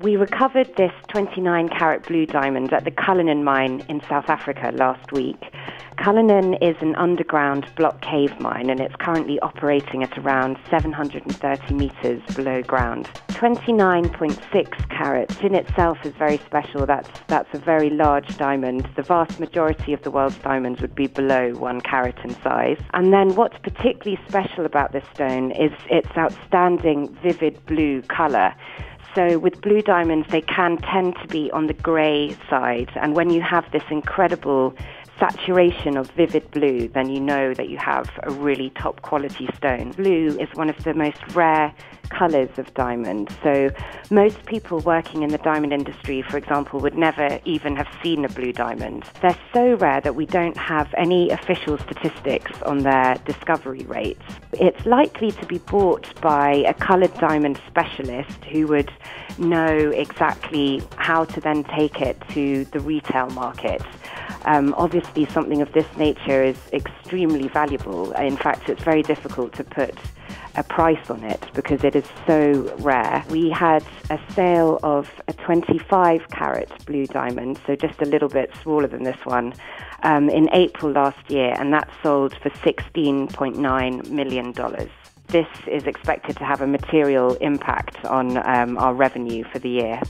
We recovered this 29 carat blue diamond at the Cullinan mine in South Africa last week. Cullinan is an underground block cave mine and it's currently operating at around 730 meters below ground. 29.6 carats in itself is very special. That's, that's a very large diamond. The vast majority of the world's diamonds would be below one carat in size. And then what's particularly special about this stone is its outstanding vivid blue color. So with blue diamonds, they can tend to be on the grey side. And when you have this incredible saturation of vivid blue, then you know that you have a really top quality stone. Blue is one of the most rare colors of diamond. So most people working in the diamond industry, for example, would never even have seen a blue diamond. They're so rare that we don't have any official statistics on their discovery rates. It's likely to be bought by a colored diamond specialist who would know exactly how to then take it to the retail market. Um, obviously, something of this nature is extremely valuable. In fact, it's very difficult to put a price on it because it is so rare. We had a sale of a 25 carat blue diamond, so just a little bit smaller than this one, um, in April last year, and that sold for $16.9 million. This is expected to have a material impact on um, our revenue for the year.